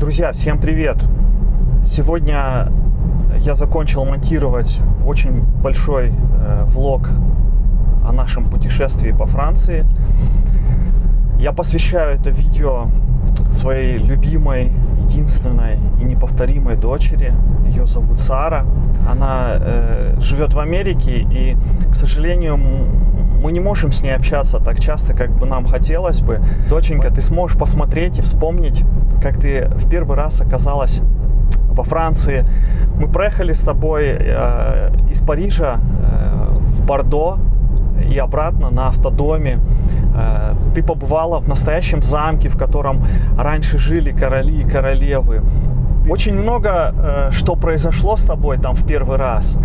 Друзья, всем привет! Сегодня я закончил монтировать очень большой э, влог о нашем путешествии по Франции. Я посвящаю это видео своей любимой, единственной и неповторимой дочери. Ее зовут Сара. Она э, живет в Америке и, к сожалению, мы не можем с ней общаться так часто, как бы нам хотелось бы. Доченька, ты сможешь посмотреть и вспомнить, как ты в первый раз оказалась во Франции. Мы проехали с тобой э, из Парижа э, в Бордо и обратно на автодоме. Э, ты побывала в настоящем замке, в котором раньше жили короли и королевы. Очень много э, что произошло с тобой там в первый раз.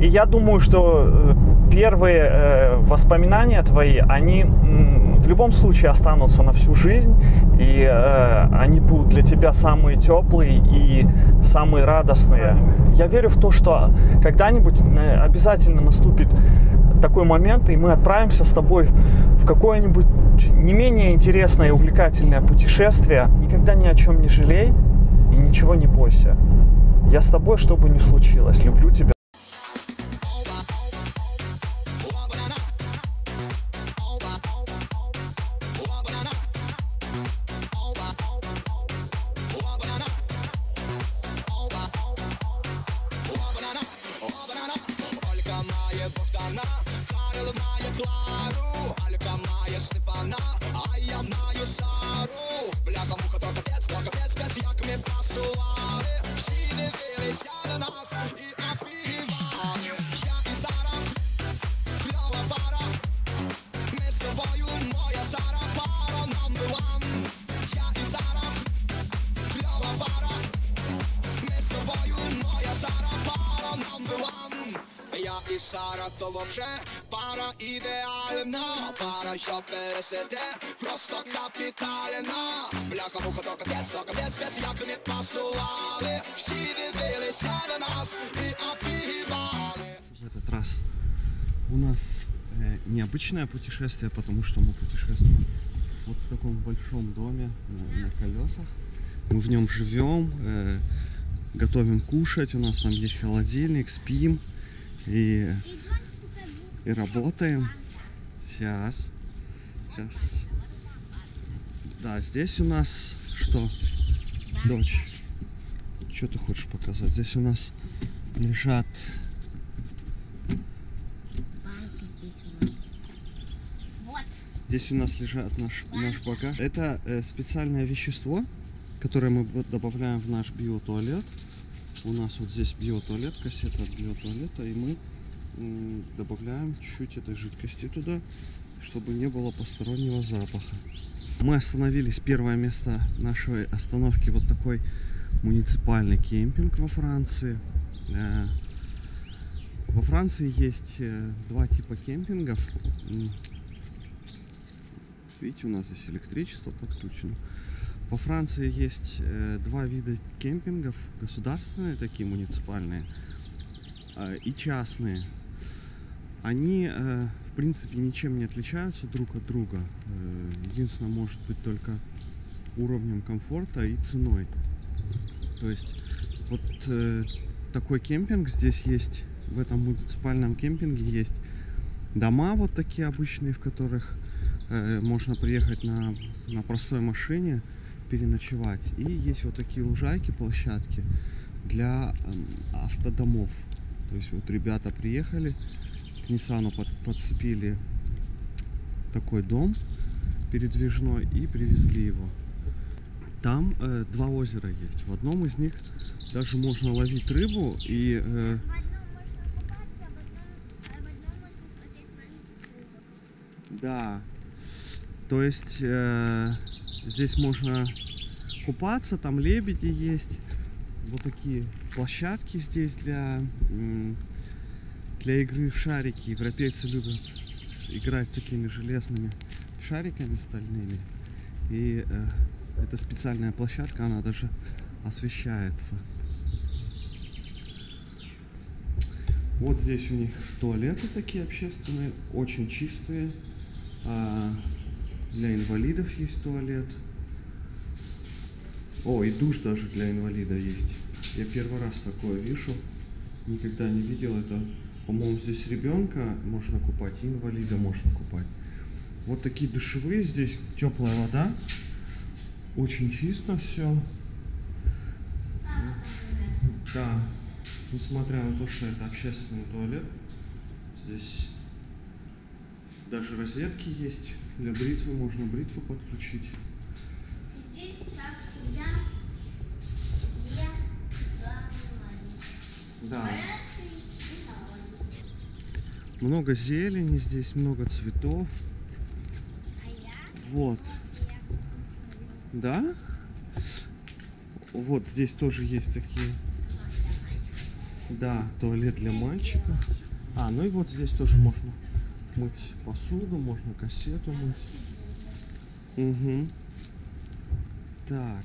И я думаю, что э, первые э, воспоминания твои, они в любом случае останутся на всю жизнь, и э, они будут для тебя самые теплые и самые радостные. Я верю в то, что когда-нибудь э, обязательно наступит такой момент, и мы отправимся с тобой в какое-нибудь не менее интересное и увлекательное путешествие. Никогда ни о чем не жалей и ничего не бойся. Я с тобой, что бы ни случилось. Люблю тебя. Сара, то вообще пара ідеальна, пара, що пересиде, просто капітальна. Бляха, муха, то капець, то капець, спец, як не пасували. Всі дивилися на нас і офігівали. В этот раз у нас э, необычное путешествие, потому что мы путешествуем вот в таком большом доме на, на колесах. Мы в нем живем, э, готовим кушать, у нас там есть холодильник, спим и, и работаем. Сейчас. Сейчас. Да, здесь у нас что? Дочь. Что ты хочешь показать? Здесь у нас лежат здесь у нас. Лежат наш, наш багаж. Это э, специальное вещество, которое мы добавляем в наш биотуалет. У нас вот здесь биотуалет, кассета от биотуалета, и мы добавляем чуть-чуть этой жидкости туда, чтобы не было постороннего запаха. Мы остановились, первое место нашей остановки, вот такой муниципальный кемпинг во Франции. Э, Во Франции есть э, два типа кемпингов. Видите, у нас здесь электричество подключено. Во Франции есть э, два вида кемпингов. Государственные, такие муниципальные, и частные. Они, э, в принципе, ничем не отличаются друг от друга. Э, единственное, может быть, только уровнем комфорта и ценой. То есть, вот э, такой кемпинг здесь есть, в этом муниципальном кемпинге есть дома вот такие обычные, в которых можно приехать на, на простой машине, переночевать. И есть вот такие лужайки, площадки для эм, автодомов. То есть вот ребята приехали, Ниссану под- подцепили такой дом передвижной и привезли его. Там э, два озера есть. В одном из них даже можно ловить рыбу и э. Да. То есть э, здесь можно купаться, там лебеди есть. Вот такие площадки здесь для, для игры в шарики. Европейцы любят играть такими железными шариками стальными. И э, это специальная площадка, она даже освещается. Вот здесь у них туалеты такие общественные, очень чистые. А, для инвалидов есть туалет. О, и душ даже для инвалида есть. Я первый раз такое вижу. Никогда не видел это. По-моему, здесь ребенка можно купать, инвалида можно купать. Вот такие душевые здесь, теплая вода. Очень чисто все. Да, несмотря на то, что это общественный туалет, здесь даже розетки есть. Для бритвы можно бритву подключить. Здесь, как Да. Много зелени здесь, много цветов. Вот. Да? Вот здесь тоже есть такие. Да, туалет для мальчика. А, ну и вот здесь тоже можно мыть посуду, можно кассету мыть. Угу. Так.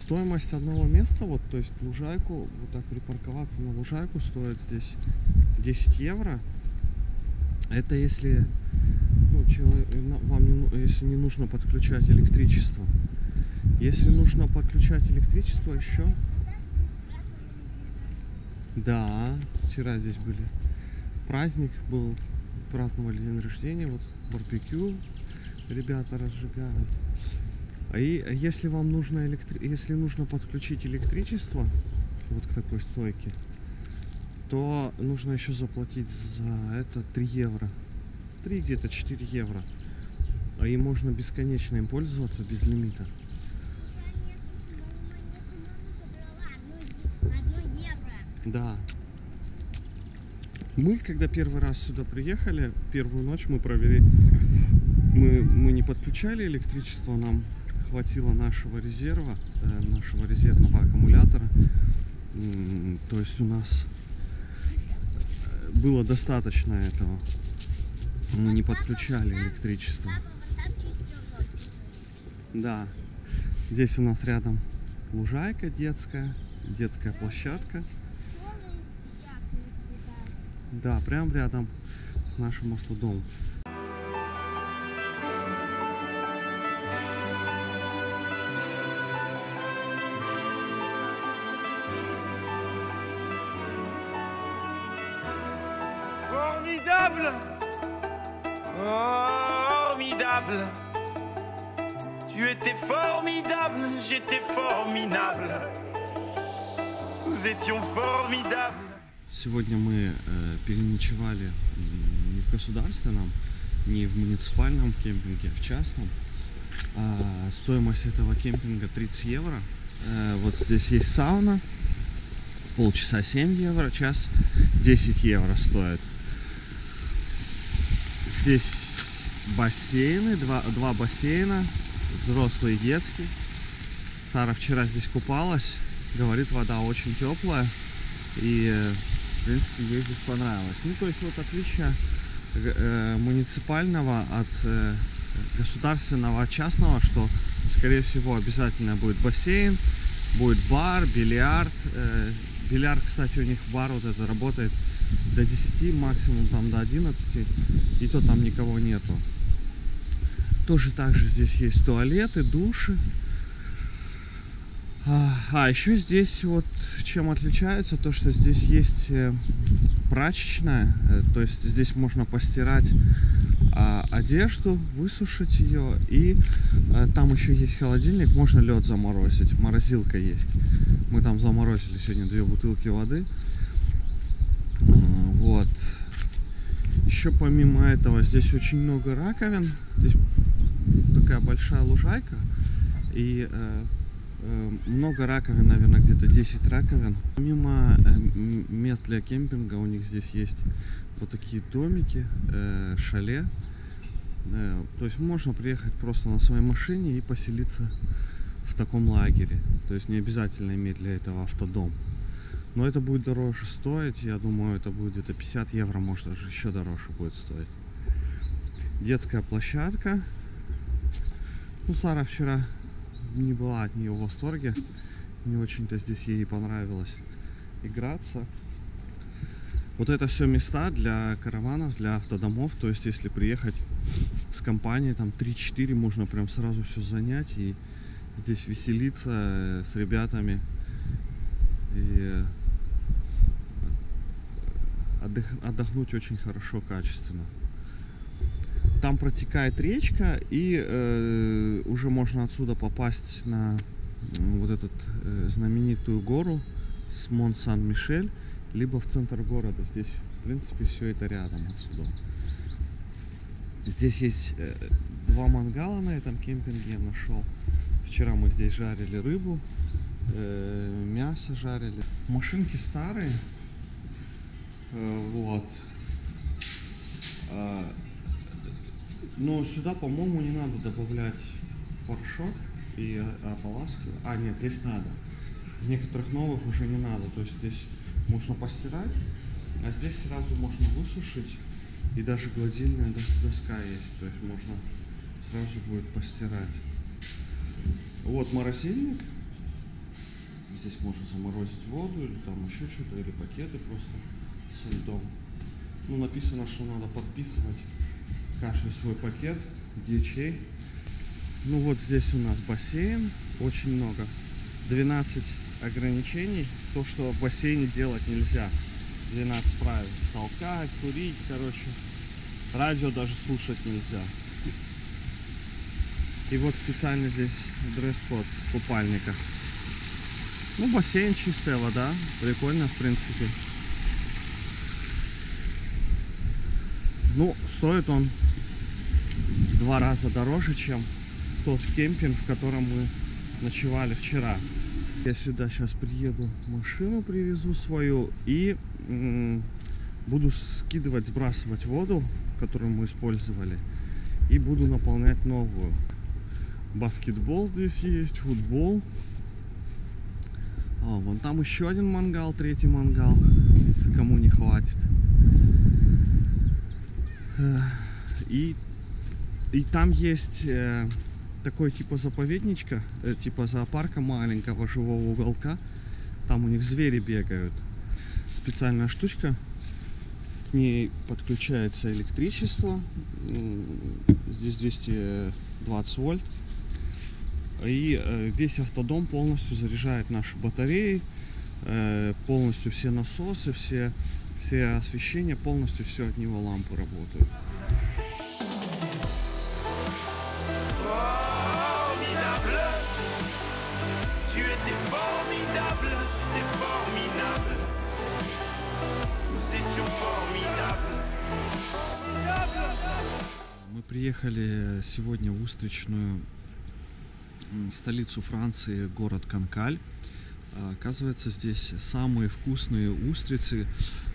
Стоимость одного места, вот, то есть лужайку, вот так припарковаться на лужайку стоит здесь 10 евро. Это если ну, человек, на- вам не, ну- если не нужно подключать электричество. Если нужно подключать электричество еще. Да, вчера здесь были. Праздник был, праздновали день рождения, вот барбекю ребята разжигают. А и а если вам нужно электри... если нужно подключить электричество вот к такой стойке, то нужно еще заплатить за это 3 евро. 3 где-то 4 евро. А и можно бесконечно им пользоваться без лимита. Да. Мы, когда первый раз сюда приехали, первую ночь мы провели, мы, мы не подключали электричество, нам хватило нашего резерва, э, нашего резервного аккумулятора. То есть у нас было достаточно этого. Мы не подключали электричество. Да. Здесь у нас рядом лужайка детская, детская площадка. Да, прям рядом с нашим автодомом. Сегодня мы э, переночевали не в государственном, не в муниципальном кемпинге, а в частном. А, стоимость этого кемпинга 30 евро. Э, вот здесь есть сауна. Полчаса 7 евро, час 10 евро стоит. Здесь бассейны, два, два бассейна, взрослый и детский. Сара вчера здесь купалась, говорит, вода очень теплая. И, э, в принципе, ей здесь понравилось. Ну, то есть вот отличие г- э, муниципального от э, государственного от частного, что, скорее всего, обязательно будет бассейн, будет бар, бильярд. Э, бильярд, кстати, у них бар вот это работает до 10, максимум там до 11, и то там никого нету. Тоже также здесь есть туалеты, души. А, а еще здесь вот чем отличается, то что здесь есть э, прачечная, э, то есть здесь можно постирать а, одежду, высушить ее, и э, там еще есть холодильник, можно лед заморозить, морозилка есть. Мы там заморозили сегодня две бутылки воды. А, Вот. Еще помимо этого здесь очень много раковин. Здесь такая большая лужайка. И много раковин, наверное, где-то 10 раковин. Помимо э, мест для кемпинга у них здесь есть вот такие домики, э, шале. Э, то есть можно приехать просто на своей машине и поселиться в таком лагере. То есть не обязательно иметь для этого автодом. Но это будет дороже стоить. Я думаю, это будет где-то 50 евро, может даже еще дороже будет стоить. Детская площадка. Ну, Сара вчера не была от нее в восторге. Не очень-то здесь ей понравилось играться. Вот это все места для караванов, для автодомов. То есть, если приехать с компанией, там 3-4, можно прям сразу все занять и здесь веселиться э, с ребятами и э, отдых- отдохнуть очень хорошо, качественно. Там протекает речка, и э, уже можно отсюда попасть на вот эту знаменитую гору с Мон Сан-Мишель, либо в центр города. Здесь, в принципе, все это рядом отсюда. Здесь есть э, два мангала на этом кемпинге я нашел. Вчера мы здесь жарили рыбу, э, мясо жарили. Машинки старые. Э, вот. Но сюда, по-моему, не надо добавлять порошок и э, ополаскивать. А, нет, здесь надо. В некоторых новых уже не надо. То есть здесь можно постирать, а здесь сразу можно высушить. И даже гладильная дос- доска есть. То есть можно сразу будет постирать. Вот морозильник. Здесь можно заморозить воду или там еще что-то, или пакеты просто со льдом. Ну, написано, что надо подписывать каждый свой пакет, где чей. Ну вот здесь у нас бассейн, очень много. 12 ограничений, то, что в бассейне делать нельзя. 12 правил. Толкать, курить, короче. Радио даже слушать нельзя. И вот специально здесь дресс-код в купальниках. Ну, бассейн, чистая вода. Прикольно, в принципе. Ну, стоит он в два раза дороже, чем тот кемпинг, в котором мы ночевали вчера. Я сюда сейчас приеду, машину привезу свою и буду скидывать, сбрасывать воду, которую мы использовали, и буду наполнять новую. Баскетбол здесь есть, футбол. А, вон там еще один мангал, третий мангал, если кому не хватит. Э, И, и там есть э, такой типа заповедничка, э, типа зоопарка маленького живого уголка. Там у них звери бегают. Специальная штучка. К ней подключается электричество. Здесь 220 вольт. И э, весь автодом полностью заряжает наши батареи. э, Полностью все насосы, все, все освещения, полностью все от него лампы работают. Приехали сегодня в устричную столицу Франции, город Канкаль. А, Оказывается, здесь самые вкусные устрицы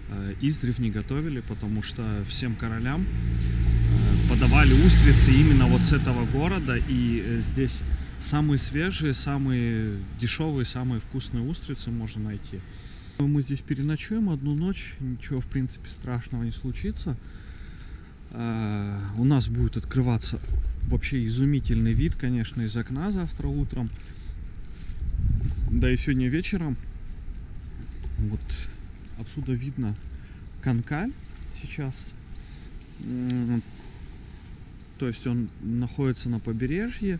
э, издревле готовили, потому что всем королям э, подавали устрицы именно вот с этого города. И э, здесь самые свежие, самые дешевые, самые вкусные устрицы можно найти. Мы здесь переночуем одну ночь, ничего в принципе страшного не случится. А, У нас будет открываться вообще изумительный вид, конечно, из окна завтра утром. Да и сегодня вечером. Вот отсюда видно Канкаль сейчас. То есть он находится на побережье,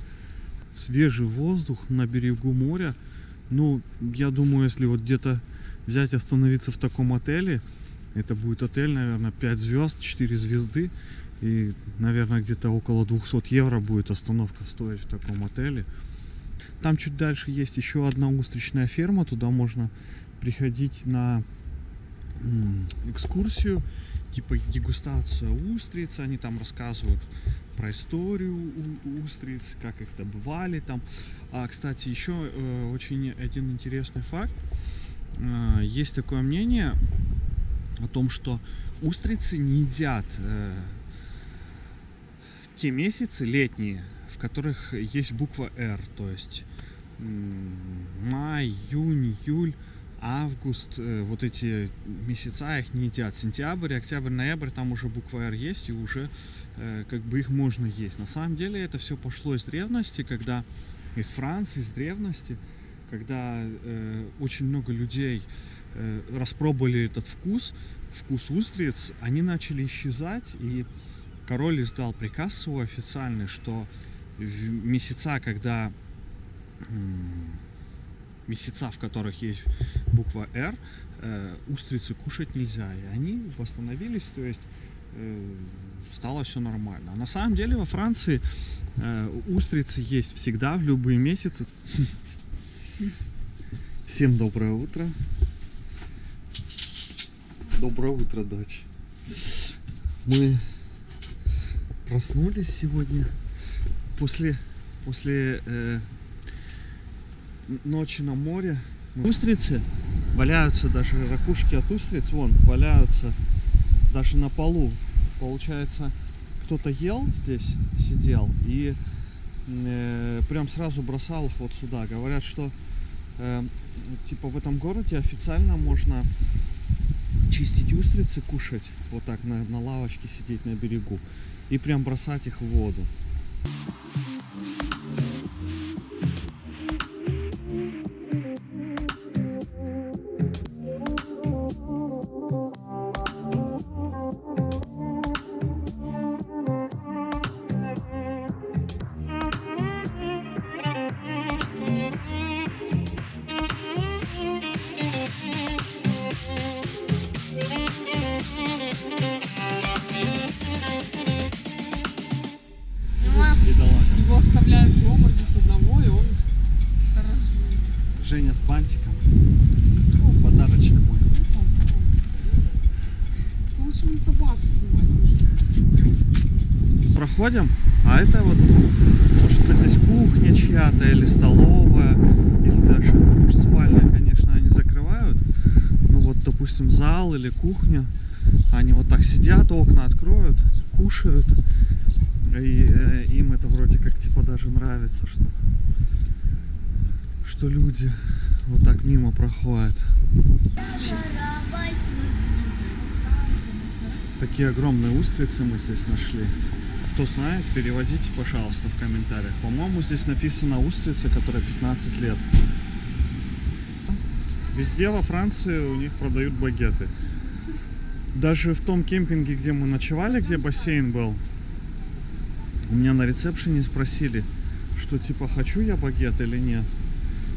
свежий воздух на берегу моря. Ну, я думаю, если вот где-то взять остановиться в таком отеле, это будет отель, наверное, 5 звезд, 4 звезды. И, наверное, где-то около 200 евро будет остановка стоить в таком отеле. Там чуть дальше есть еще одна устричная ферма. Туда можно приходить на экскурсию, типа дегустация устриц. Они там рассказывают про историю устриц, как их добывали там. А, кстати, еще э, очень один интересный факт. Э, есть такое мнение о том, что устрицы не едят э, те месяцы летние, в которых есть буква R, то есть м, май, июнь, июль, август, э, вот эти месяца их не едят. Сентябрь, октябрь, ноябрь, там уже буква R есть, и уже э, как бы их можно есть. На самом деле это все пошло из древности, когда из Франции, из древности, когда э, очень много людей э, распробовали этот вкус, вкус устриц, они начали исчезать, и король издал приказ свой официальный, что в месяца, когда месяца, в которых есть буква «Р», э, устрицы кушать нельзя. И они восстановились, то есть э, стало все нормально. А на самом деле во Франции э, устрицы есть всегда, в любые месяцы. Всем доброе утро. Доброе утро, дочь. Мы проснулись сегодня после, после э, ночи на море. Устрицы валяются, даже ракушки от устриц, вон, валяются даже на полу. Получается, кто-то ел здесь, сидел и э, прям сразу бросал их вот сюда. Говорят, что э, типа в этом городе официально можно чистить устрицы, кушать, вот так на, на лавочке сидеть на берегу и прям бросать их в воду. Проходим, а это вот, может быть, здесь кухня чья-то или столовая, или даже, может, спальня, конечно, они закрывают. Ну вот, допустим, зал или кухня, они вот так сидят, окна откроют, кушают. И э, им это вроде как типа даже нравится, что, что люди вот так мимо проходят. Такие огромные устрицы мы здесь нашли. Кто знает, переводите, пожалуйста, в комментариях. По-моему, здесь написано устрица, которая 15 лет. Везде во Франции у них продают багеты. Даже в том кемпинге, где мы ночевали, где бассейн был, у меня на ресепшене спросили, что типа хочу я багет или нет.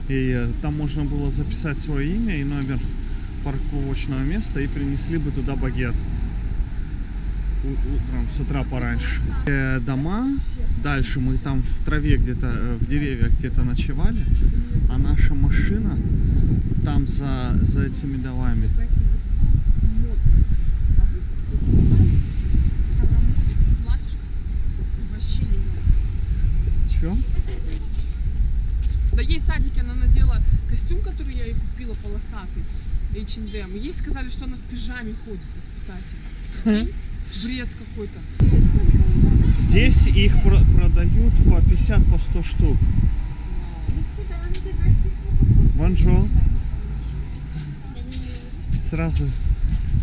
И э, там можно было записать свое имя и номер парковочного места и принесли бы туда багет. Утром, с утра пораньше. Э, дома, дальше мы там в траве где-то, э, в деревьях где-то ночевали, а наша машина там за, за этими домами. Чё? Да ей в садике она надела костюм, который я ей купила, полосатый, H&M. Ей сказали, что она в пижаме ходит, воспитатель. Бред какой-то. Здесь их про- продают по 50, по 100 штук. Bonjour. Сразу,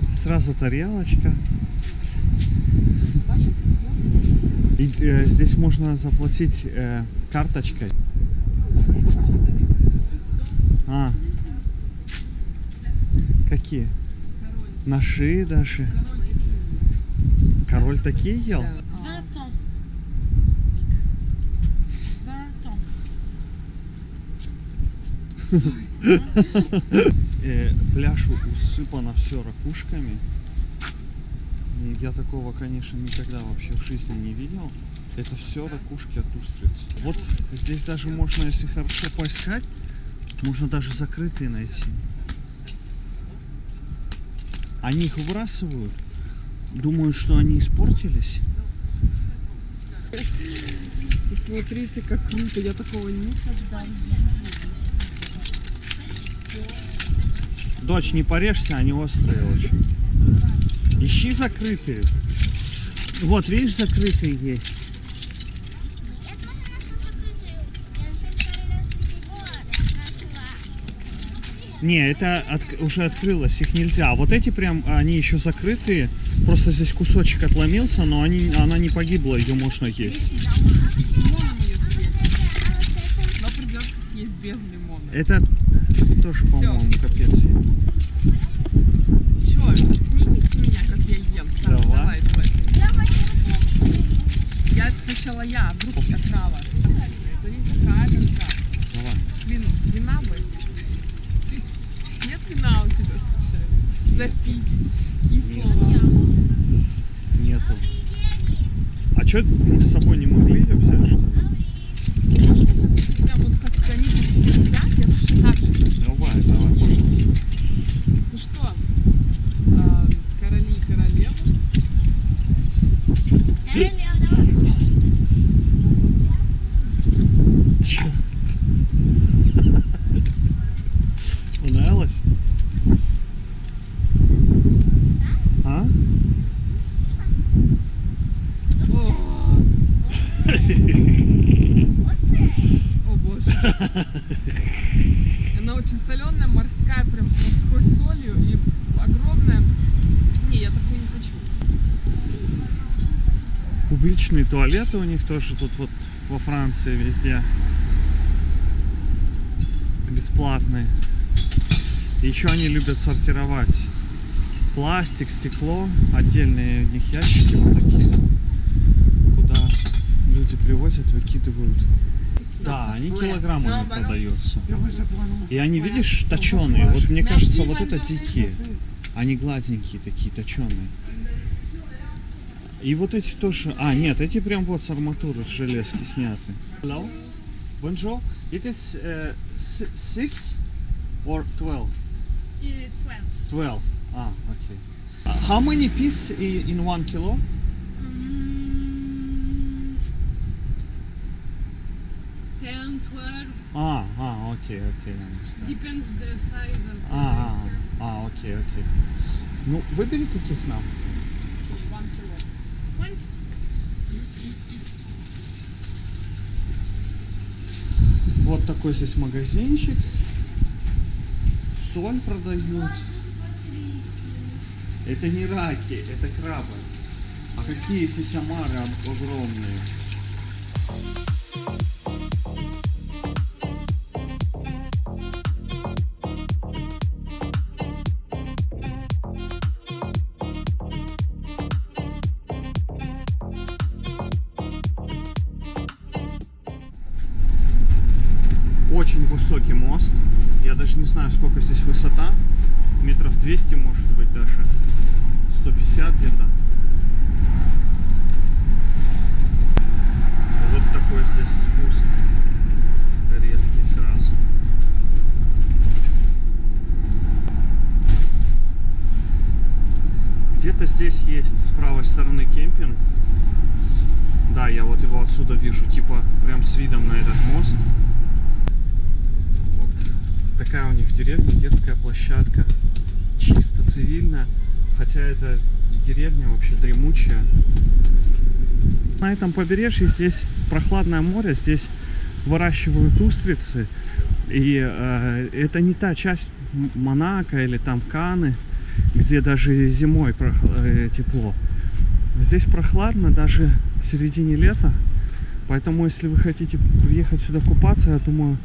сразу тарелочка. И э, здесь можно заплатить э, карточкой. А. Какие? Наши даже. Король такие ел? 20 ans. 20 ans. Э, пляж усыпано все ракушками. М, Я такого, конечно, никогда вообще в жизни не видел. Это все ракушки от устриц. Вот здесь даже можно, если хорошо поискать, можно даже закрытые найти. Они их выбрасывают, думают, что они испортились. Посмотрите, как круто. Я такого никогда не Дочь, не порежься, они острые очень. Ищи закрытые. Вот, видишь, закрытые есть. Не, это от- уже открылось, их нельзя. А вот эти прям, они еще закрытые. Просто здесь кусочек отломился, но они, она не погибла, ее можно есть. Но придется съесть без лимона. Это тоже, по-моему, капец. Че, снимите меня, как я ем сам. Давай. Давай, давай. Я сначала я, а вдруг отрава. Это не такая конца. Давай. кислого. Нету. А что мы с собой не могли ее взять, что ли? Прям вот как они тут все едят, я точно так же хочу Давай, съесть. давай. Ну что, а, короли и королевы, Королева, давай. Чё? Понравилось? А? О, Острая? о боже. Она очень соленая, морская, прям с морской солью и огромная. Не, я такую не хочу. Публичные туалеты у них тоже тут вот во Франции везде. Бесплатные. Еще они любят сортировать пластик, стекло, отдельные у них ящики вот такие, куда люди привозят, выкидывают. Да, они килограммами продаются. И они, видишь, точеные. Вот мне кажется, вот это дикие. Они гладенькие такие, точеные. И вот эти тоже... А, нет, эти прям вот с арматуры, с железки сняты. Hello? Bonjour. It is uh, si- six or twelve? Twelve. Ah, okay. Uh, how many pieces i- in one kilo? Ten, twelve, Ah, ah, okay, okay, I understand. depends the size of the А, oyster. а, а, окей, окей. Ну, выбери таких нам. One kilo. Вот такой здесь магазинчик. Соль продают. Это не раки, это крабы. А какие здесь омары огромные. 200, может быть, даже. 150 где-то. Вот такой здесь спуск. Резкий сразу. Где-то здесь есть с правой стороны кемпинг. Да, я вот его отсюда вижу, типа прям с видом на этот мост. Вот такая у них в деревне детская площадка. Чисто цивильная. Хотя это деревня вообще дремучая. На этом побережье здесь прохладное море, здесь выращивают устрицы. И э, это не та часть Монако или там Каны, где даже зимой э, тепло. Здесь прохладно даже в середине лета. Поэтому, если вы хотите приехать сюда купаться, я думаю,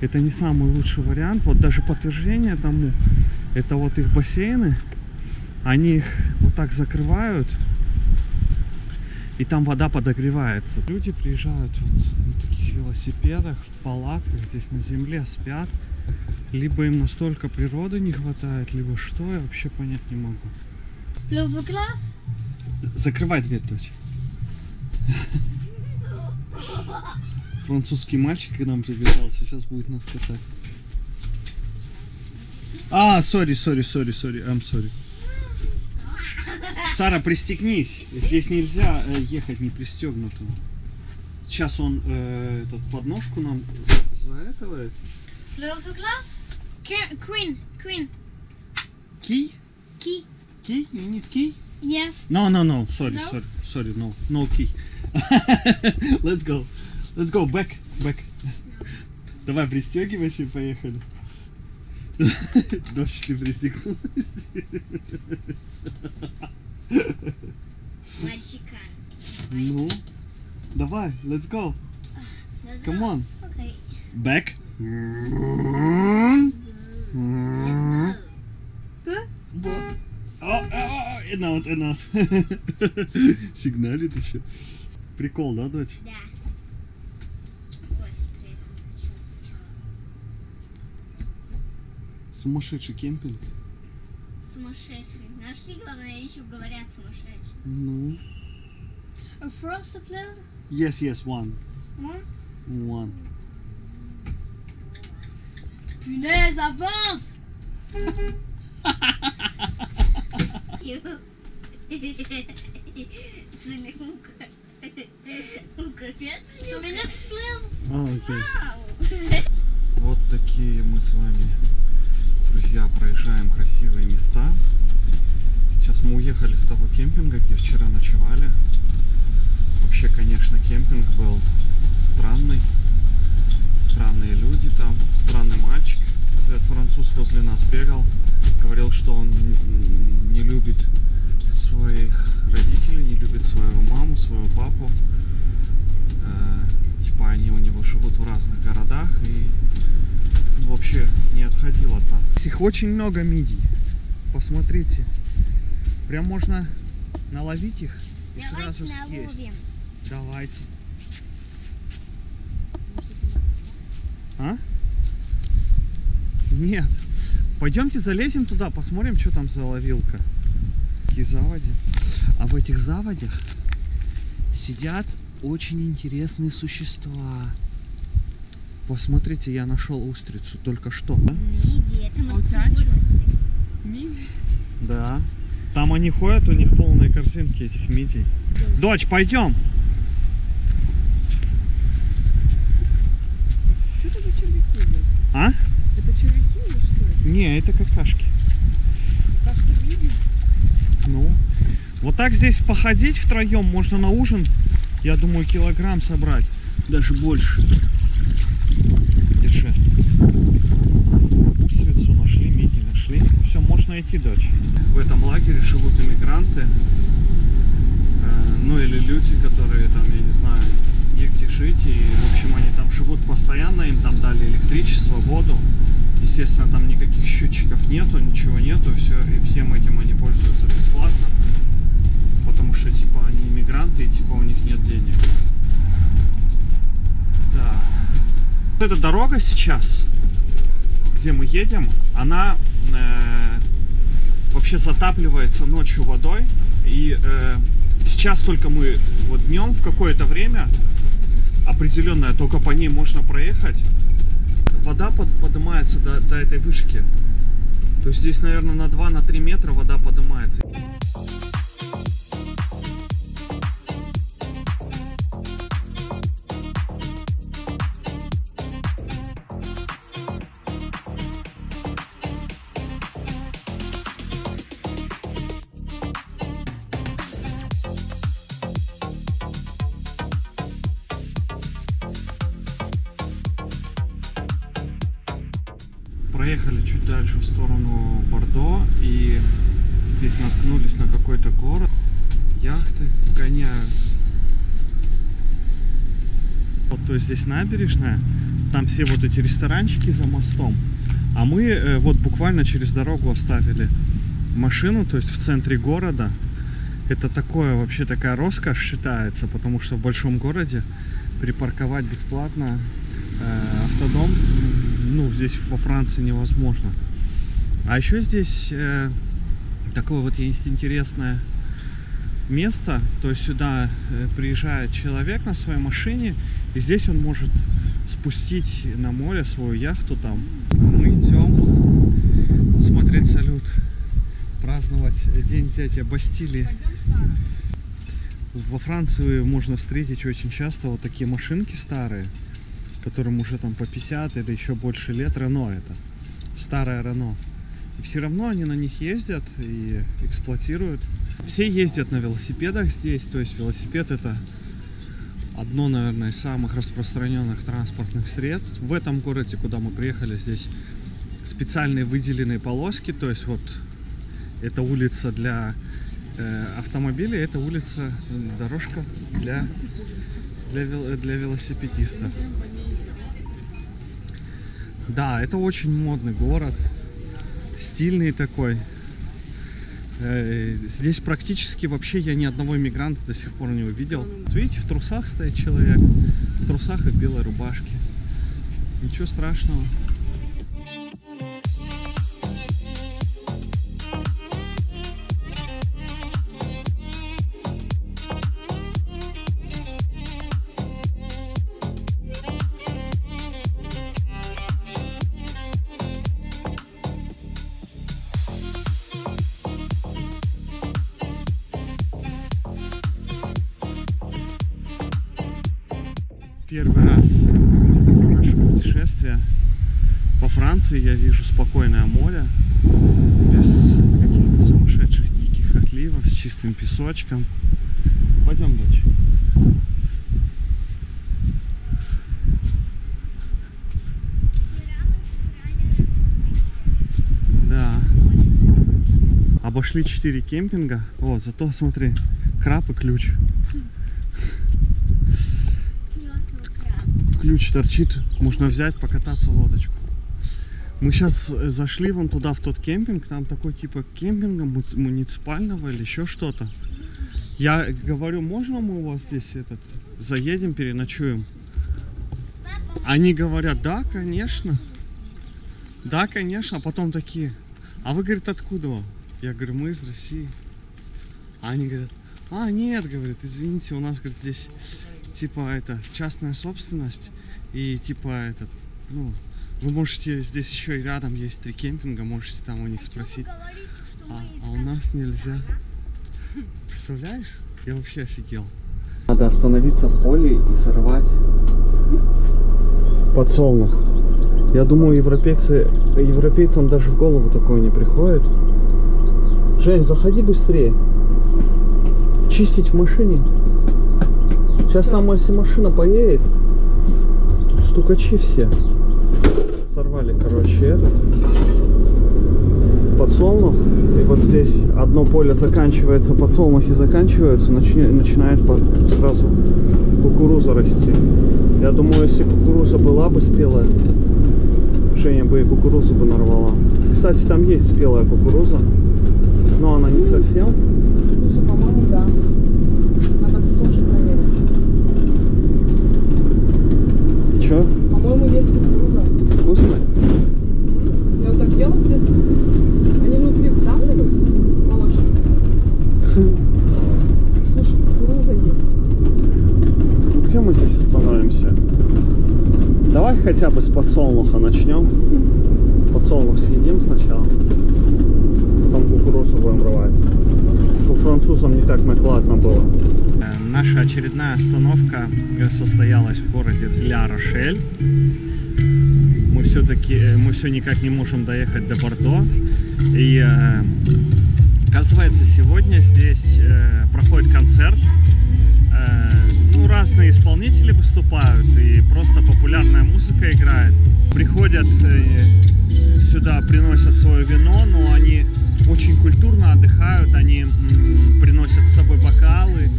это не самый лучший вариант. Вот даже подтверждение тому, это вот их бассейны. Они их вот так закрывают, и там вода подогревается. Люди приезжают вот на таких велосипедах, в палатках, здесь на земле спят. Либо им настолько природы не хватает, либо что, я вообще понять не могу. Плюс? Закрывай дверь, дочь. Французский мальчик к нам прибежал, сейчас будет нас катать. А, сори, сори, сори, сори, I'm sorry. Сара, пристегнись. Здесь нельзя э, ехать не пристегнутым. Сейчас он э, этот подножку нам за, за этого. Выклав? Queen, queen, Key? key. Key? You need key? Yes. No, no, no. Sorry, No? sorry, sorry. No, no key. Let's go. Let's go back, back. Давай пристегивайся и поехали. Дочь, ты пристегнулась. Мальчикан. Ну, давай, let's go. Let's Come go. on. Okay. Back. Let's go. О, о, о. Сигналит еще. Прикол, да, дочь? Да. Ой, при этом хочу сначала. Сумасшедший кемпинг. сумасшедшие. Нашли, главное, еще говорят сумасшедшие. Ну. A first place? Yes, yes, one. One? One. Punaise, avance. Two minutes, please. Окей. Вау. Вот такие мы с вами, друзья, проезжаем красивые места. Сейчас мы уехали с того кемпинга, где вчера ночевали. Вообще, конечно, кемпинг был странный. Странные люди там, странный мальчик. Этот француз возле нас бегал, говорил, что он не любит своих родителей, не любит свою маму, своего папу. Э, Типа они у него живут в разных городах и вообще не отходил от нас. Их очень много мидий. Посмотрите. Прям можно наловить их и сразу Давайте съесть. наловим. Давайте. А? Нет. Пойдемте залезем туда, посмотрим, что там за ловилка. Какие заводи. А в этих заводях сидят очень интересные существа. Посмотрите, я нашел устрицу только что. Миди, это А морские. Миди. Да. Там они ходят, у них полные корзинки этих мидий. Дочь, пойдем. Что это за червяки, блядь? А? Это червяки или что это? Не, это какашки. Кашки миди? Ну, вот так здесь походить втроем можно на ужин, я думаю, килограмм собрать, даже больше. Держи. Устрицу нашли, мидии нашли. Идти, дочь. В этом лагере живут иммигранты, э, ну или люди, которые там, я не знаю, негде жить. И, в общем, они там живут постоянно, им там дали электричество, воду. Естественно, там никаких счетчиков нету, ничего нету, все, и всем этим они пользуются бесплатно. Потому что, типа, они иммигранты, и, типа, у них нет денег. Да. Эта дорога сейчас, где мы едем, она э, вообще затапливается ночью водой. И э, сейчас только мы вот днем в какое-то время определенное, только по ней можно проехать. Вода под- поднимается до, до этой вышки. То есть здесь, наверное, на 2-3 метра вода поднимается. Здесь набережная, там все вот эти ресторанчики за мостом. А мы э, вот буквально через дорогу оставили машину, то есть в центре города. Это такое, вообще такая роскошь считается, потому что в большом городе припарковать бесплатно э, автодом, ну, здесь во Франции невозможно. А еще здесь э, такое вот есть интересное место, то есть сюда э, приезжает человек на своей машине, и здесь он может спустить на море свою яхту там. Мы идем смотреть салют, праздновать день взятия Бастилии. Во Франции можно встретить очень часто вот такие машинки старые, которым уже там по 50 или еще больше лет. Рено это. Старая Рено. И все равно они на них ездят и эксплуатируют. Все ездят на велосипедах здесь. То есть велосипед это одно, наверное, из самых распространенных транспортных средств. В этом городе, куда мы приехали, здесь специальные выделенные полоски. То есть вот это улица для э, автомобилей, это улица, э, дорожка для, для, вел- для велосипедиста. Да, это очень модный город, стильный такой. Э, Здесь практически вообще я ни одного иммигранта до сих пор не увидел. Вот видите, в трусах стоит человек, в трусах и белой рубашке. Ничего страшного. По Франции я вижу спокойное море, без каких-то сумасшедших диких отливов, с чистым песочком. Пойдем, дочь. Да. Обошли 4 кемпинга. О, зато смотри, краб и ключ. Ключ торчит, можно взять, покататься лодочку. Мы сейчас зашли вон туда, в тот кемпинг, там такой типа кемпинга муниципального или еще что-то. Я говорю, можно мы у вас здесь этот заедем, переночуем? Они говорят, да, конечно. Да, конечно. А потом такие, а вы, говорит, откуда? вы?» Я говорю, мы из России. А они говорят, а, нет, говорит, извините, у нас, говорит, здесь типа это частная собственность и типа этот, ну, вы можете здесь еще и рядом есть три кемпинга, можете там у них спросить. А, а у нас нельзя. Представляешь? Я вообще офигел. Надо остановиться в поле и сорвать подсолнух. Я думаю, европейцы, европейцам даже в голову такое не приходит. Жень, заходи быстрее. Чистить в машине. Сейчас там, если машина поедет, тут стукачи все. Сорвали, короче, этот подсолнух. И вот здесь одно поле заканчивается, подсолнухи заканчиваются, начи- начинает по- сразу кукуруза расти. Я думаю, если кукуруза была бы спелая, Женя бы и кукурузу бы нарвала. Кстати, там есть спелая кукуруза, но она не совсем. Слушай, по-моему, да. Надо тоже проверить. Че, По-моему, есть кукуруза. вкусно? Я вот так ела в детстве. Они внутри вдавливаются, молочные. Слушай, кукуруза есть. Ну, Где мы здесь остановимся? Давай хотя бы с подсолнуха начнем. Подсолнух съедим сначала. Потом кукурузу будем рвать. Чтобы французам не так накладно было. Наша очередная остановка э, состоялась в городе Ля-Рошель. Мы все-таки, мы все никак не можем доехать до Бордо. И э, оказывается, сегодня здесь э, проходит концерт Э, ну, разные исполнители выступают и просто популярная музыка играет. Приходят э, сюда, приносят свое вино, но они очень культурно отдыхают, они приносят с собой бокалы,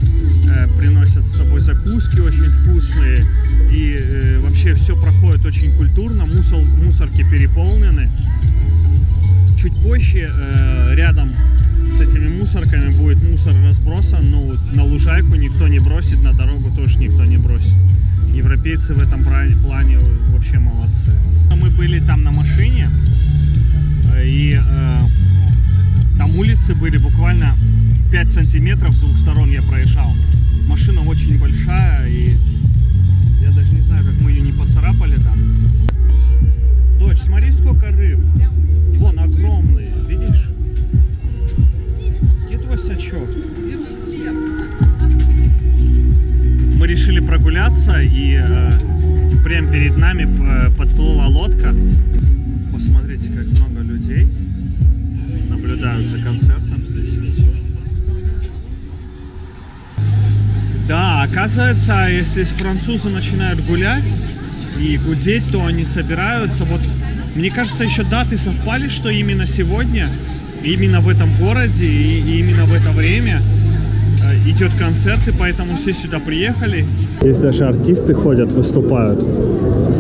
э, приносят с собой закуски очень вкусные и э, вообще все проходит очень культурно, мусор, мусорки переполнены. Чуть позже рядом с этими мусорками будет мусор разбросан, вот на лужайку никто не бросит, на дорогу тоже никто не бросит. Европейцы в этом плане вообще молодцы. Мы были там на машине, э, и э, там улицы были буквально 5 сантиметров с двух сторон я проезжал. Машина очень большая, и я даже не знаю, как мы ее не поцарапали там. Дочь, смотри, сколько рыб. Прогуляться, и э, прямо перед нами э, подплыла лодка. Посмотрите, как много людей наблюдают за концертом здесь. Да, оказывается, если французы начинают гулять и гудеть, то они собираются. Вот, мне кажется, еще даты совпали, что именно сегодня, именно в этом городе и, и именно в это время идет концерт, и поэтому все сюда приехали. Здесь даже артисты ходят, выступают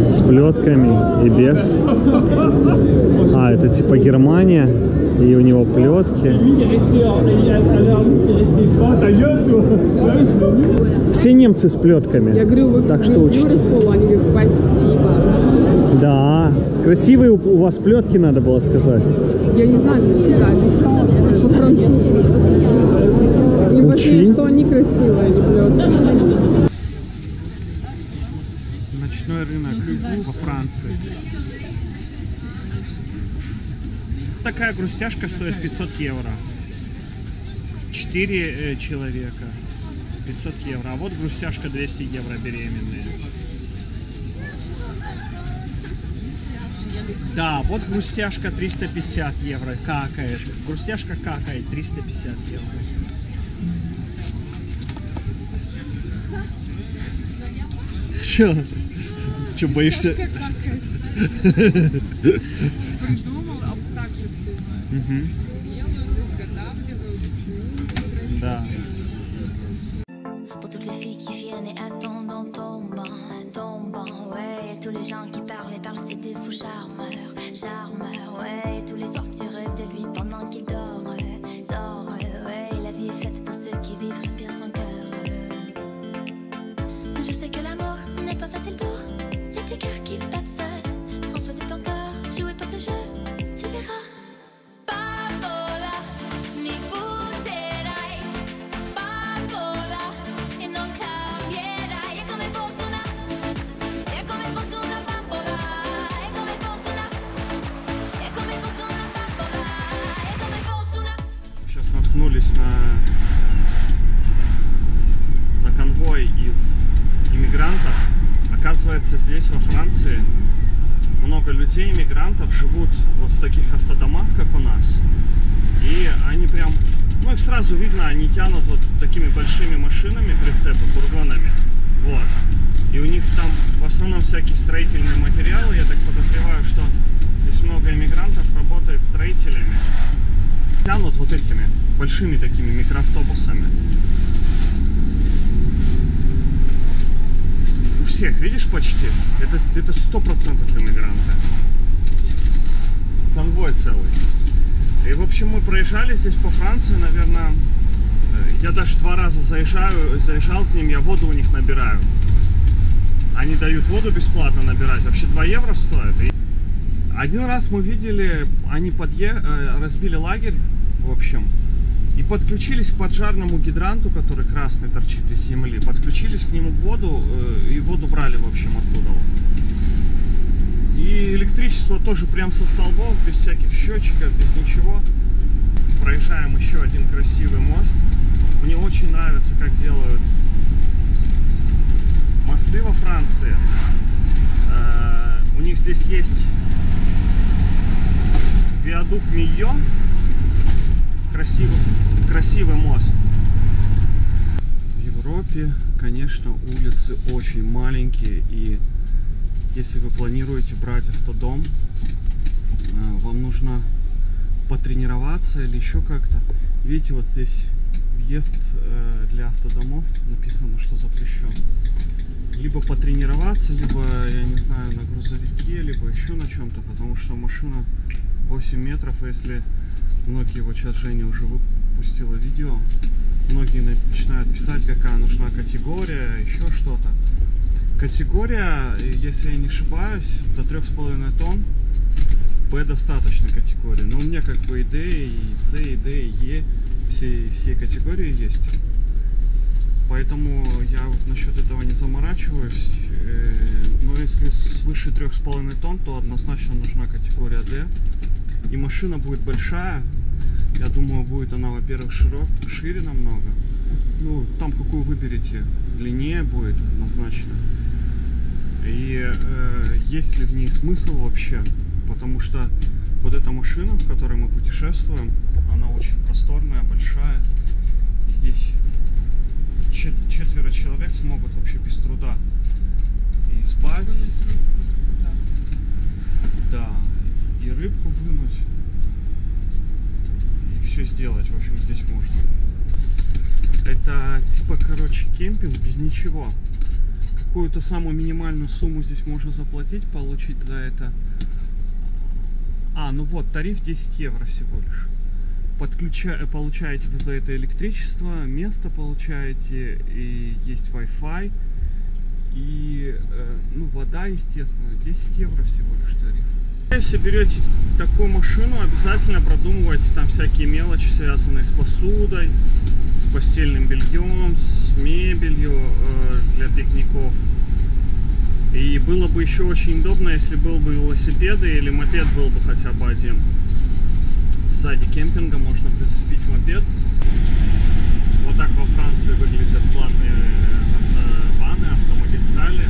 с плетками и без. А, это типа Германия, и у него плетки. Все немцы с плетками. Я говорю, вы Так что. Они говорят, спасибо. Да, красивые у у вас плетки, надо было сказать. Я не знаю, как сказать. По-французски они большие, что они красивые, люблю. Ночной рынок во Франции. Такая грустяшка стоит 500 евро. 4 э, человека. 500 евро. А вот грустяшка 200 евро беременные. Да, вот грустяшка 350 евро какает. Грустяшка какает 350 евро. Чё? Чё, боишься? Придумал, а вот так же все общем, мы проезжали здесь по Франции, наверное, э, я даже два раза заезжаю, заезжал к ним, я воду у них набираю. Они дают воду бесплатно набирать, вообще 2 евро стоит. И один раз мы видели, они подъе... э, разбили лагерь, в общем, и подключились к поджарному гидранту, который красный торчит из земли. Подключились к нему в воду э, и воду брали, в общем, оттуда. И электричество тоже прям со столбов, без всяких счетчиков, без ничего. Один красивый мост. Мне очень нравится, как делают мосты во Франции. Э, У них здесь есть виадук Мийо. Красивый, красивый мост. В Европе, конечно, улицы очень маленькие. И если вы планируете брать автодом, э, вам нужно потренироваться или еще как-то. Видите, вот здесь въезд э, для автодомов написано, что запрещен. Либо потренироваться, либо, я не знаю, на грузовике, либо еще на чем-то, потому что машина 8 метров, и если многие, вот сейчас Женя уже выпустила видео, многие начинают писать, какая нужна категория, еще что-то. Категория, если я не ошибаюсь, до 3,5 тонн. Б достаточно категории. Но у меня как бы и D, и C, и D, и E. Все, все категории есть. Поэтому я вот насчет этого не заморачиваюсь. Э, Но если свыше 3,5 тонн, то однозначно нужна категория D. И машина будет большая. Я думаю, будет она, во-первых, широк, шире намного. Ну, там какую выберете. Длиннее будет однозначно. И э, есть ли в ней смысл вообще? Потому что вот эта машина, в которой мы путешествуем, она очень просторная, большая. И здесь чет- четверо человек смогут вообще без труда и спать, да, и рыбку вынуть, и все сделать, в общем, здесь можно. Это типа, короче, кемпинг без ничего. Какую-то самую минимальную сумму здесь можно заплатить, получить за это. А, ну вот, тариф 10 евро всего лишь. Подключа... Получаете вы за это электричество, место получаете, и есть Wi-Fi, и, э, ну, вода, естественно, 10 евро всего лишь тариф. Если берете такую машину, обязательно продумывайте там всякие мелочи, связанные с посудой, с постельным бельем, с мебелью э, для пикников. И было бы еще очень удобно, если был бы велосипед или мопед был бы хотя бы один. Сзади кемпинга можно прицепить мопед. Вот так во Франции выглядят платные э, автобаны, автомагистрали. Э,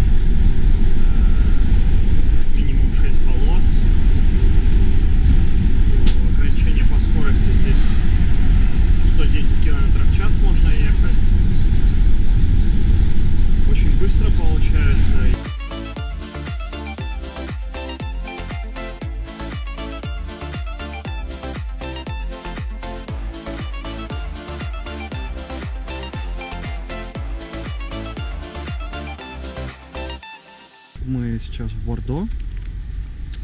минимум 6 полос. Ограничение по скорости здесь 110 км в час можно ехать. Очень быстро получается. Бордо.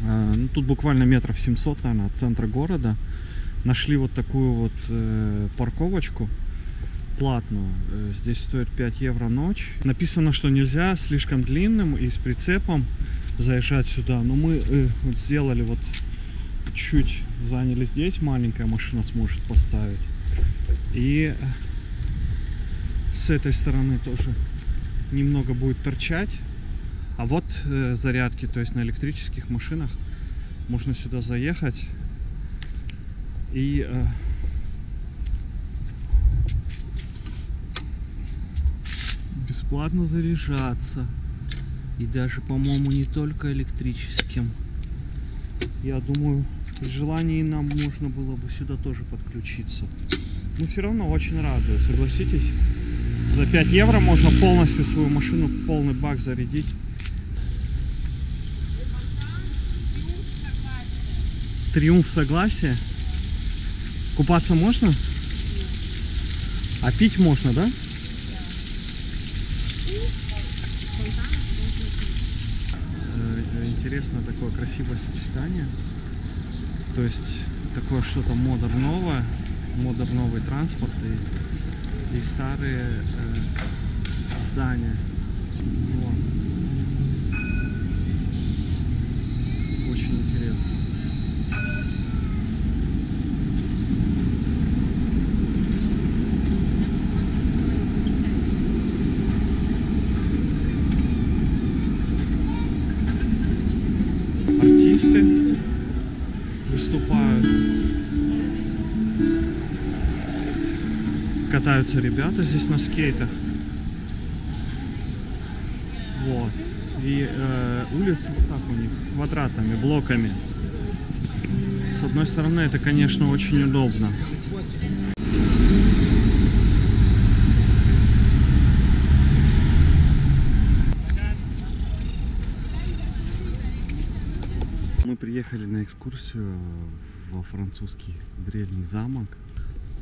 А, Ну, тут буквально метров 700, наверное, от центра города. Нашли вот такую вот э, парковочку платную. Э, Здесь стоит 5 евро ночь. Написано, что нельзя слишком длинным и с прицепом заезжать сюда. Но мы э, вот сделали вот чуть заняли здесь, маленькая машина сможет поставить. И с этой стороны тоже немного будет торчать. А вот э, зарядки, то есть на электрических машинах можно сюда заехать и э, бесплатно заряжаться. И даже, по-моему, не только электрическим. Я думаю, при желании нам можно было бы сюда тоже подключиться. Но все равно очень радует, согласитесь. За 5 евро можно полностью свою машину, полный бак зарядить. Триумф согласия. Купаться можно? А пить можно, да? Э, Интересно такое красивое сочетание. То есть такое что-то модерновое, модерновый транспорт и, и старые э, здания. Катаются ребята здесь на скейтах. Вот. И э, улицы как у них? Квадратами, блоками. С одной стороны, это, конечно, очень удобно. Мы приехали на экскурсию во французский древний замок.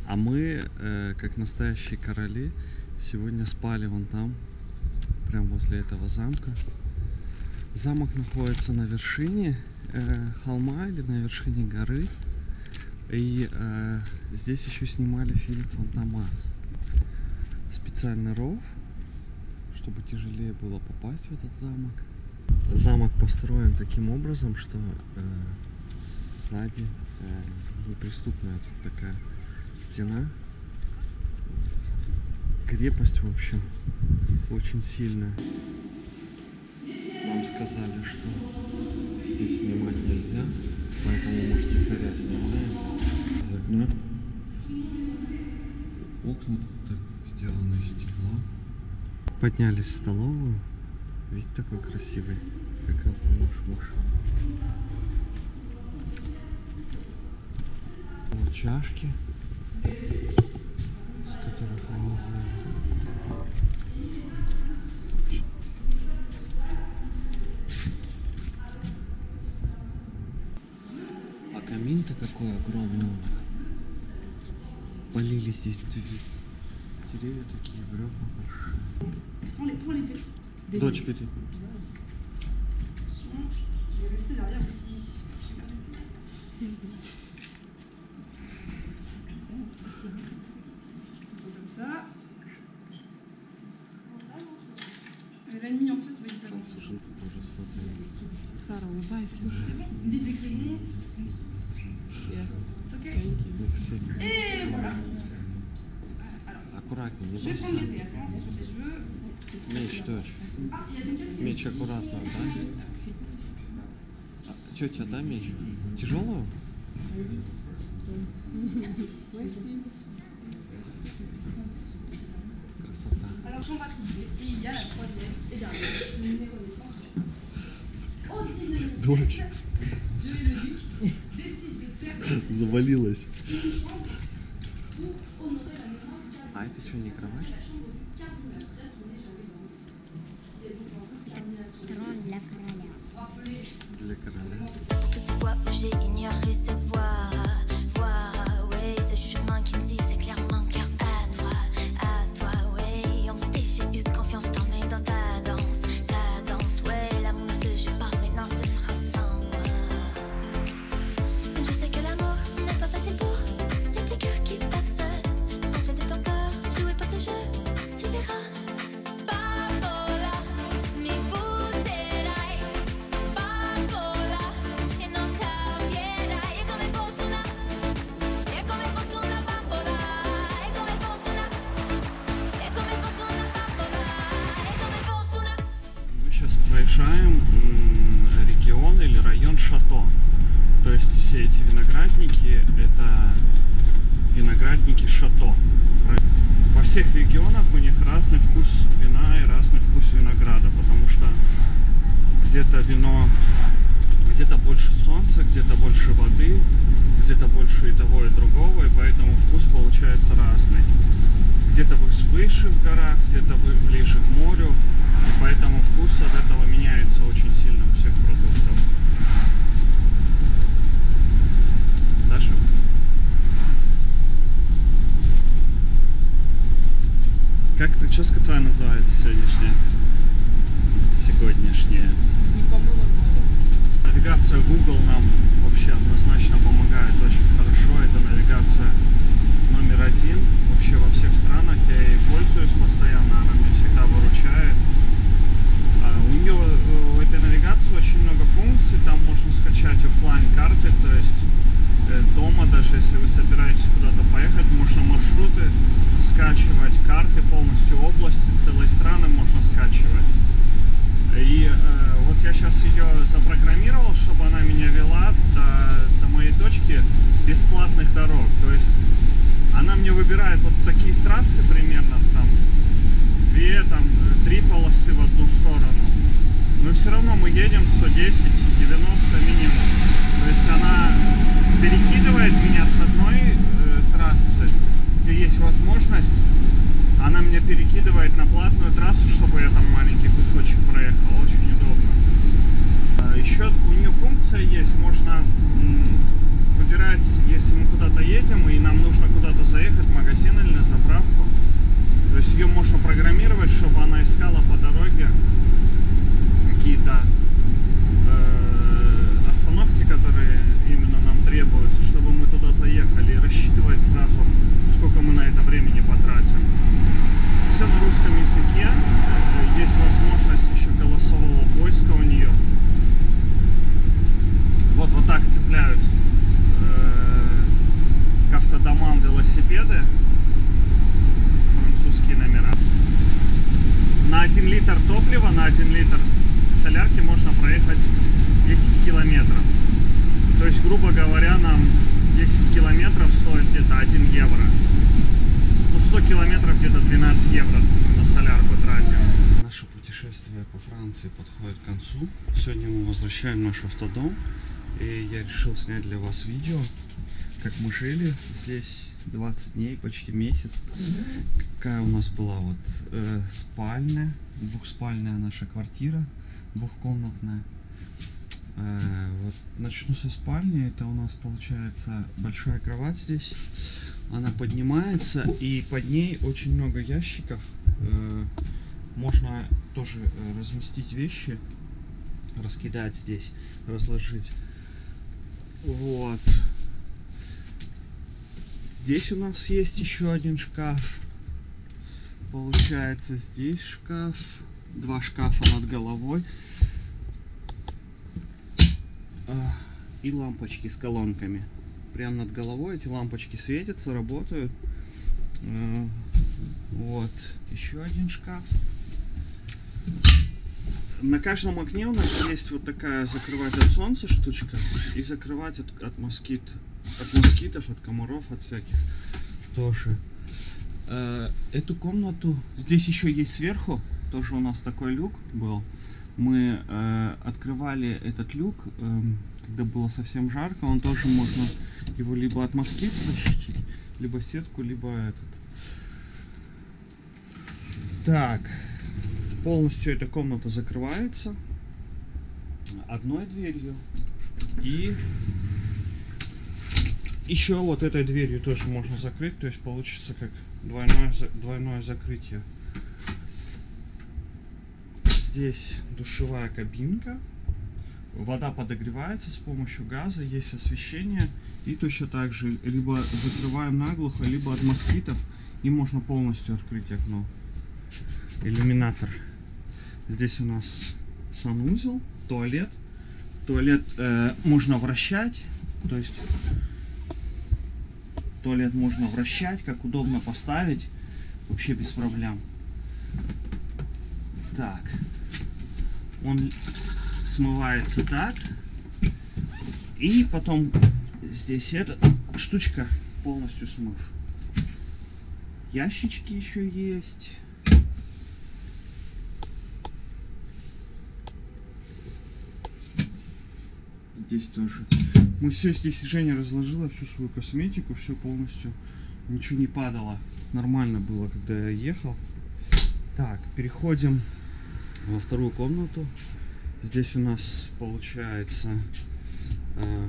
А мы, э, как настоящие короли, сегодня спали вон там, прямо возле этого замка. Замок находится на вершине э, холма или на вершине горы. И э, здесь еще снимали фильм Фантомас. Специальный ров, чтобы тяжелее было попасть в этот замок. Замок построен таким образом, что э, сзади э, неприступная тут такая стена. Крепость, в общем, очень сильная. Нам сказали, что здесь снимать нельзя, поэтому мы втихаря снимаем из окна. Окна тут так сделаны из стекла. Поднялись в столовую. Вид такой красивый. Как раз на наш муж. Чашки, с которых они ели. А камин-то какой огромный. у них. Полили здесь деревья. Такие, бревна большие. Дочь бери. Je vais rester. Ça. Et l'ennemi en face, bah, il peut Слушай, тоже смотри. Сара, улыбайся. C'est bon Dites dès que c'est bon. Yes. C'est ok. Максим, Et voilà. Аккуратнее, не Je vais. Меч. Ah, casques. Меч аккуратно, да? А, Тетя, да, меч? Тяжелую? Merci. Alors, chambre à coucher. Et il y a la troisième et dernière cheminée renaissance. Au 19e Дочь. siècle, Viollet-le-Duc décide de faire de Завалилась. cette chambre pour honorer la mémoire du cardinal. А это что, не кровать? Du Трон для короля. Для короля. Toutes ces fois où j'ai ignoré Где-то вы выше в горах, где-то вы ближе к морю, и поэтому вкус от этого меняется очень сильно у всех продуктов. Даша? Как прическа твоя называется сегодняшняя? Сегодняшняя. Не помыла голову. Навигация Google нам вообще однозначно помогает очень хорошо. Это навигация номер один вообще во всех странах. Я ей пользуюсь постоянно, она мне всегда выручает. А у нее, у этой навигации очень много функций. Там можно скачать оффлайн карты, то есть э, дома, даже если вы собираетесь куда-то поехать, можно маршруты скачивать, карты полностью области, целые страны можно скачивать. И э, вот я сейчас ее запрограммировал, чтобы она меня вела до, до моей точки бесплатных дорог. То есть она мне выбирает вот такие трассы примерно, там две, там э, три полосы в одну сторону. Но все равно мы едем 110, 90 минимум. То есть она перекидывает меня с одной э, трассы, где есть возможность, она меня перекидывает на платную трассу, чтобы я там маленький кусочек проехал. Очень удобно. А, Еще у нее функция есть, можно м, выбирать, если мы куда-то едем и нам нужно куда-то заехать, в магазин или на заправку. То есть ее можно программировать, чтобы она искала по дороге какие-то э, остановки, которые именно нам требуются, чтобы мы туда заехали и рассчитывать сразу, сколько мы на это времени потратим. Все на русском языке. Э, Есть возможность еще голосового поиска у нее. Вот вот так цепляют э, к автодомам велосипеды. Французские номера. На 1 литр топлива, на 1 литр солярки можно проехать 10 километров. То есть, грубо говоря, нам 10 километров стоит где-то 1 евро. Ну, 100 километров где-то 12 евро на солярку тратим. Наше путешествие по Франции подходит к концу. Сегодня мы возвращаем наш автодом. И я решил снять для вас видео, как мы жили здесь 20 дней, почти месяц. Какая у нас была вот э, спальня, двухспальная наша квартира, двухкомнатная. Э, вот начну со спальни. Это у нас получается большая кровать здесь. Она поднимается и под ней очень много ящиков. Э, можно тоже э, разместить вещи, раскидать здесь, разложить. Вот. Здесь у нас есть еще один шкаф. Получается, здесь шкаф. Два шкафа над головой. А, И лампочки с колонками. Прямо над головой эти лампочки светятся, работают. А, Вот. Еще один шкаф. На каждом окне у нас есть вот такая закрывать от солнца штучка и закрывать от, от москит, от москитов, от комаров, от всяких тоже. Э, Эту комнату здесь еще есть сверху, тоже у нас такой люк был. Мы э, открывали этот люк, эм, когда было совсем жарко, он тоже можно его либо от москит защитить, либо сетку, либо этот. Так, полностью эта комната закрывается одной дверью и еще вот этой дверью тоже можно закрыть, то есть получится как двойное, двойное закрытие. Здесь душевая кабинка, вода подогревается с помощью газа, есть освещение и точно так же либо закрываем наглухо, либо от москитов и можно полностью открыть окно. Иллюминатор. Здесь у нас санузел, туалет. Туалет э, можно вращать, то есть туалет можно вращать, как удобно поставить, вообще без проблем. Так, Он смывается так. И потом здесь эта штучка полностью смыв. Ящички еще есть. Здесь тоже. Мы все здесь Женя разложила всю свою косметику, все полностью. Ничего не падало. Нормально было, когда я ехал. Так, переходим во вторую комнату. Здесь у нас получается э,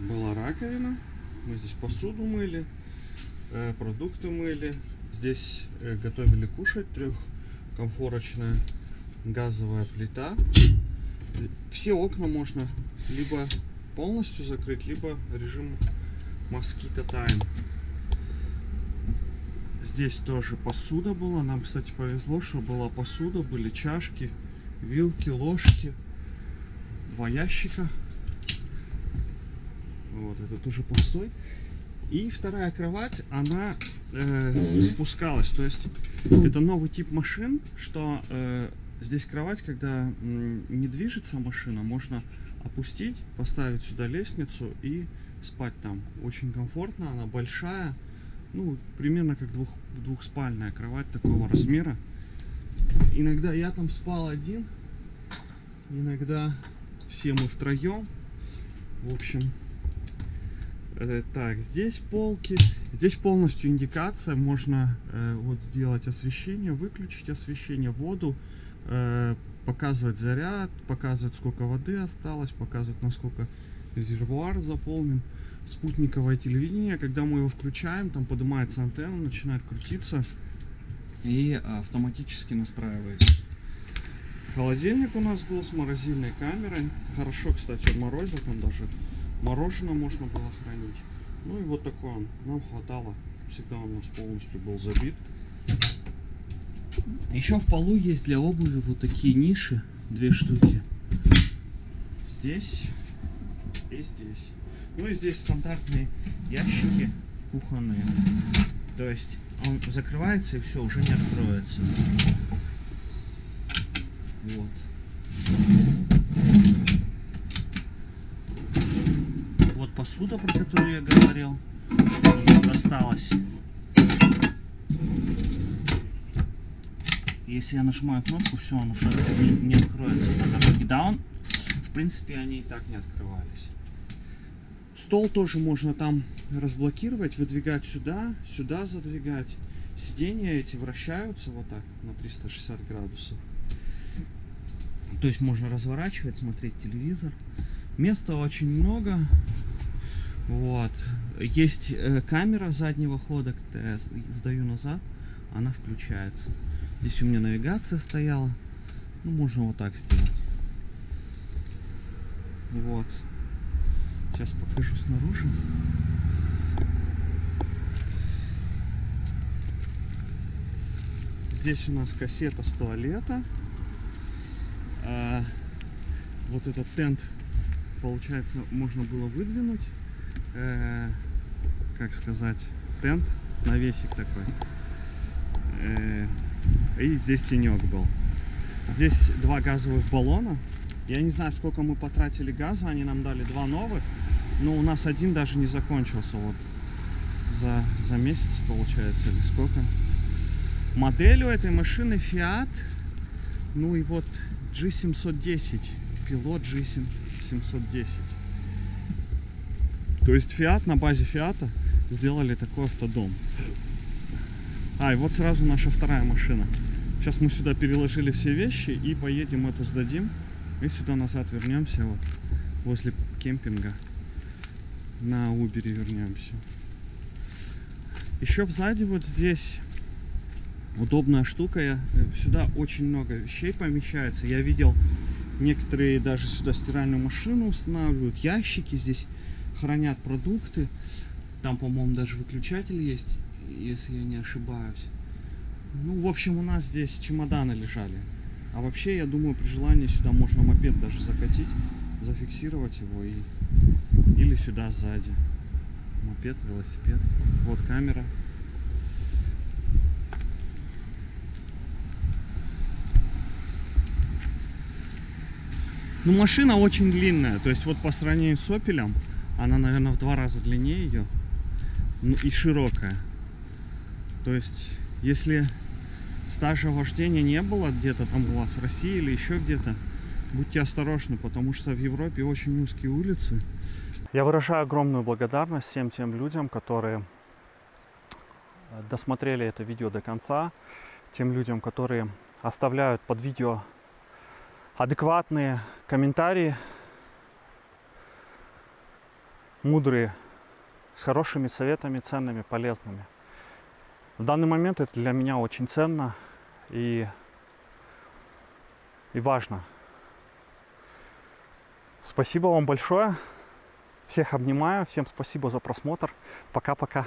была раковина. Мы здесь посуду мыли, э, продукты мыли. Здесь э, готовили кушать трехкомфорочная газовая плита. Все окна можно либо полностью закрыть, либо режим Mosquito Time. Здесь тоже посуда была. Нам, кстати, повезло, что была посуда, были чашки, вилки, ложки, два ящика. Вот, это тоже пустой. И вторая кровать, она э, спускалась. То есть это новый тип машин, что э, здесь кровать, когда м, не движется машина, можно опустить, поставить сюда лестницу и спать там. Очень комфортно, она большая. Ну, примерно как двух, двухспальная кровать такого размера. Иногда я там спал один, иногда все мы втроем. В общем, э, так, здесь полки, здесь полностью индикация, можно э, вот сделать освещение, выключить освещение, воду, э, показывать заряд, показывать сколько воды осталось, показывать насколько резервуар заполнен. Спутниковое телевидение, когда мы его включаем, там поднимается антенна, начинает крутиться и автоматически настраивает. Холодильник у нас был с морозильной камерой. Хорошо, кстати, отморозил, там даже мороженое можно было хранить. Ну и вот такой он. Нам хватало. Всегда он у нас полностью был забит. Еще в полу есть для обуви вот такие ниши. Две штуки. Здесь и здесь. Ну и здесь стандартные ящики кухонные. То есть он закрывается и все, уже не откроется. Вот. Вот посуда, про которую я говорил. Уже досталась. Если я нажимаю кнопку, все, он уже не, откроется по дороге. Да, он, в принципе, они и так не открывались. Стол тоже можно там разблокировать, выдвигать сюда, сюда задвигать. Сиденья эти вращаются вот так на 360 градусов. То есть можно разворачивать, смотреть телевизор. Места очень много. Вот. Есть э, камера заднего хода, когда я сдаю назад, она включается. Здесь у меня навигация стояла. Ну, можно вот так сделать. Вот. Сейчас покажу снаружи. Здесь у нас кассета с туалета. А, вот этот тент, получается, можно было выдвинуть. Э, как сказать, тент, навесик такой. Э, и здесь тенек был. Здесь два газовых баллона. Я не знаю, сколько мы потратили газа, они нам дали два новых, но у нас один даже не закончился вот за, за месяц, получается, или сколько. Модель у этой машины Fiat, ну и вот G710, пилот G710. То есть Fiat на базе Fiat сделали такой автодом. А, и вот сразу наша вторая машина. Сейчас мы сюда переложили все вещи и поедем эту сдадим. И сюда назад вернемся, вот, возле кемпинга. На Убере вернемся. Еще сзади вот здесь удобная штука. Я, э, сюда очень много вещей помещается. Я видел, некоторые даже сюда стиральную машину устанавливают. Ящики здесь хранят продукты. Там, по-моему, даже выключатель есть, если я не ошибаюсь. Ну, в общем, у нас здесь чемоданы лежали. А вообще, я думаю, при желании сюда можно мопед даже закатить, зафиксировать его и или сюда сзади. Мопед, велосипед. Вот камера. Ну, машина очень длинная. То есть вот по сравнению с Опелем, она, наверное, в два раза длиннее ее. Ну и широкая. То есть, если стажа вождения не было где-то там у вас в России или еще где-то, будьте осторожны, потому что в Европе очень узкие улицы. Я выражаю огромную благодарность всем тем людям, которые э, досмотрели это видео до конца, тем людям, которые оставляют под видео адекватные комментарии, мудрые, с хорошими советами, ценными, полезными. В данный момент это для меня очень ценно и, и важно. Спасибо вам большое. Всех обнимаю. Всем спасибо за просмотр. Пока-пока.